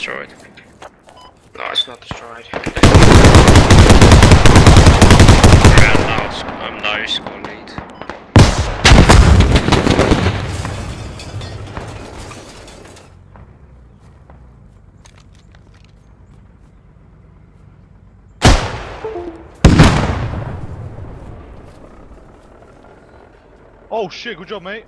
destroyed. No, it's not destroyed. Around now, sc- um, school lead. Oh shit, good job, mate.